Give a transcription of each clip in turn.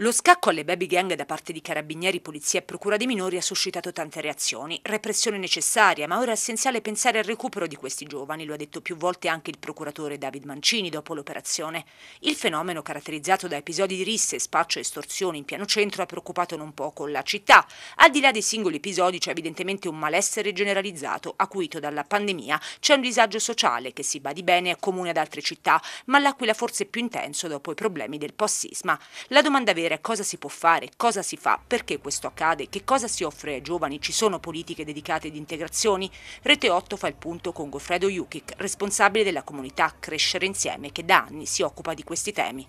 Lo scacco alle baby gang da parte di carabinieri, polizia e procura dei minori ha suscitato tante reazioni. Repressione necessaria, ma ora è essenziale pensare al recupero di questi giovani, lo ha detto più volte anche il procuratore David Mancini dopo l'operazione. Il fenomeno, caratterizzato da episodi di risse, spaccio e estorsioni in piano centro, ha preoccupato non poco la città. Al di là dei singoli episodi c'è evidentemente un malessere generalizzato, acuito dalla pandemia. C'è un disagio sociale che, si badi bene, è comune ad altre città, ma l'Aquila forse è più intenso dopo i problemi del post-sisma. La domanda vera vedere cosa si può fare, cosa si fa, perché questo accade, che cosa si offre ai giovani, ci sono politiche dedicate ad integrazioni? Rete 8 fa il punto con Goffredo Jukic, responsabile della comunità Crescere Insieme, che da anni si occupa di questi temi.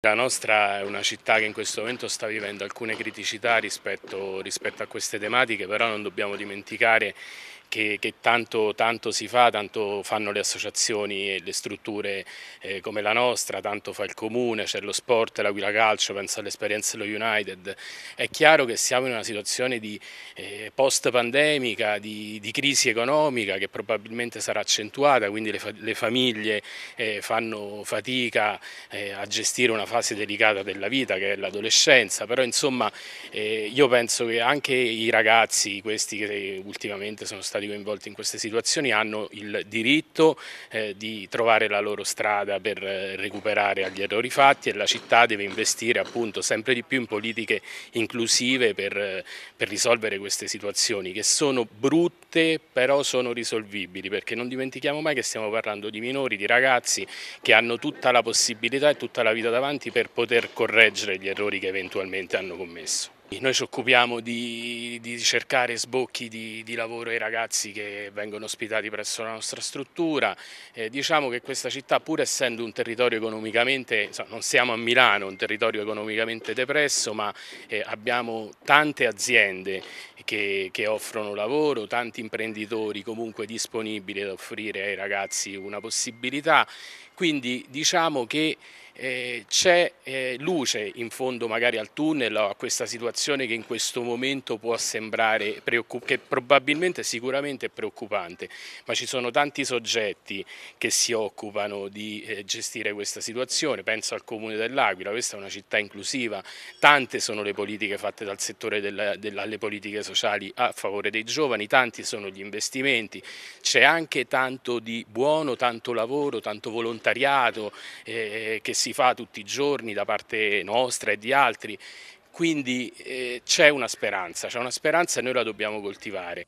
La nostra è una città che in questo momento sta vivendo alcune criticità rispetto, rispetto a queste tematiche, però non dobbiamo dimenticare che, che tanto, tanto, si fa, tanto fanno le associazioni e le strutture eh, come la nostra, tanto fa il comune, c'è lo sport, l'Aquila Calcio, penso all'esperienza dello United. È chiaro che siamo in una situazione di eh, post-pandemica, di, di, crisi economica che probabilmente sarà accentuata, quindi le, le famiglie eh, fanno fatica eh, a gestire una fase delicata della vita che è l'adolescenza, però insomma eh, io penso che anche i ragazzi, questi che ultimamente sono stati stati coinvolti in queste situazioni hanno il diritto eh, di trovare la loro strada per eh, recuperare agli errori fatti e la città deve investire appunto sempre di più in politiche inclusive per, eh, per risolvere queste situazioni che sono brutte però sono risolvibili perché non dimentichiamo mai che stiamo parlando di minori, di ragazzi che hanno tutta la possibilità e tutta la vita davanti per poter correggere gli errori che eventualmente hanno commesso. Noi ci occupiamo di, di cercare sbocchi di, di, lavoro ai ragazzi che vengono ospitati presso la nostra struttura. Eh, diciamo che questa città, pur essendo un territorio economicamente, insomma, non siamo a Milano, un territorio economicamente depresso, ma eh, abbiamo tante aziende che, che, offrono lavoro, tanti imprenditori comunque disponibili ad offrire ai ragazzi una possibilità. Quindi diciamo che eh, c'è eh, luce in fondo magari al tunnel a questa situazione che in questo momento può sembrare che probabilmente sicuramente è preoccupante, ma ci sono tanti soggetti che si occupano di eh, gestire questa situazione, penso al Comune dell'Aquila, questa è una città inclusiva, tante sono le politiche fatte dal settore della, alle politiche sociali a favore dei giovani, tanti sono gli investimenti, c'è anche tanto di buono, tanto lavoro, tanto volontariato eh, che si si fa tutti i giorni da parte nostra e di altri, quindi eh, c'è una speranza, c'è una speranza e noi la dobbiamo coltivare.